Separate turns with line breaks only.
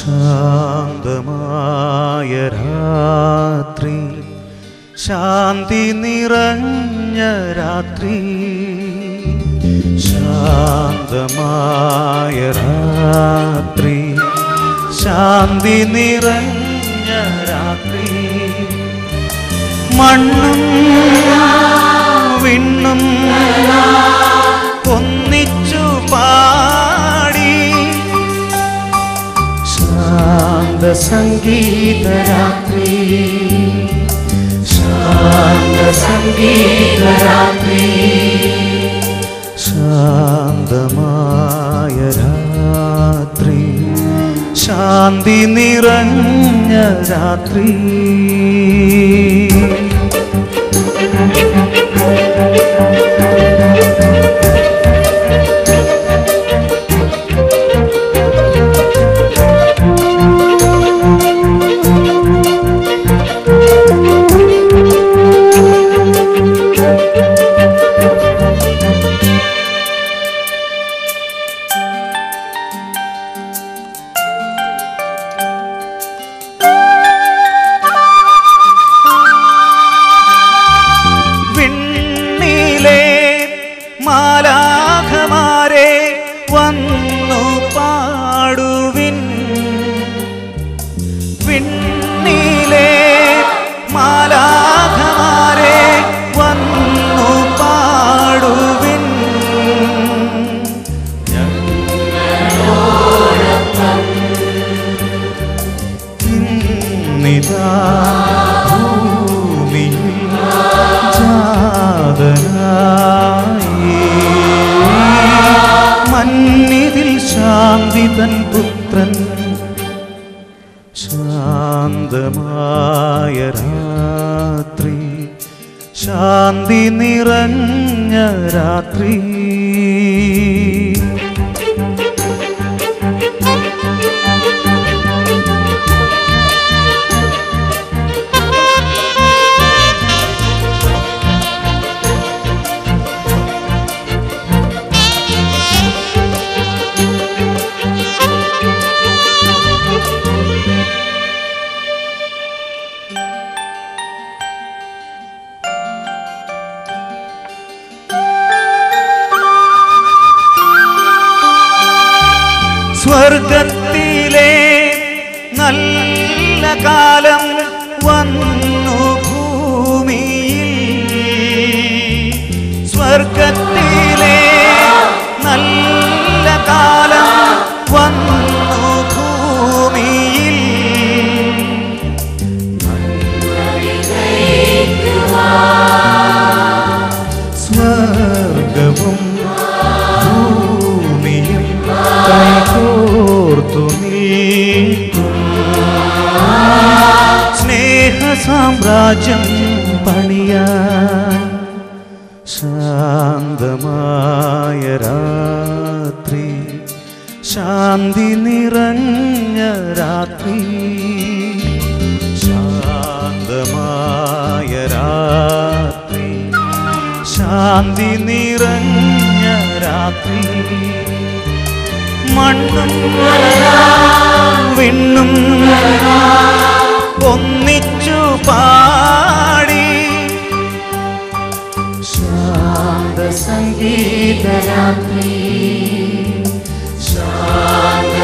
ശാന്തമായ രാത്രി. ശാന്തി നിറഞ്ഞ രാത്രി. ശാന്തമായ രാത്രി. ശാന്തി നിറഞ്ഞ രാത്രി. മണ്ണും വിണ്ണും ശാന്ത സംഗീത രാത്രി ശാന്ത സംഗീത രാത്രി ശാന്തമായ രാത്രി. ശാന്തി നിറഞ്ഞ രാത്രി. ഇന്നിതാ ഭൂമിയിൽ ജാതനായി മന്നിതിൽ ശാന്തി തൻ പുത്രൻ ശാന്തമായ രാത്രി. ശാന്തി നിറഞ്ഞ രാത്രി. സ്വർഗത്തിലെ നല്ല കാലം സാമ്രാജ്യം പണിയാൻ ശാന്തമായ രാത്രി ശാന്തി നിറഞ്ഞ രാത്രി. ശാന്തമായ രാത്രി ശാന്തി നിറഞ്ഞ രാത്രി. മണ്ണും सङ्गीतरात्री। साध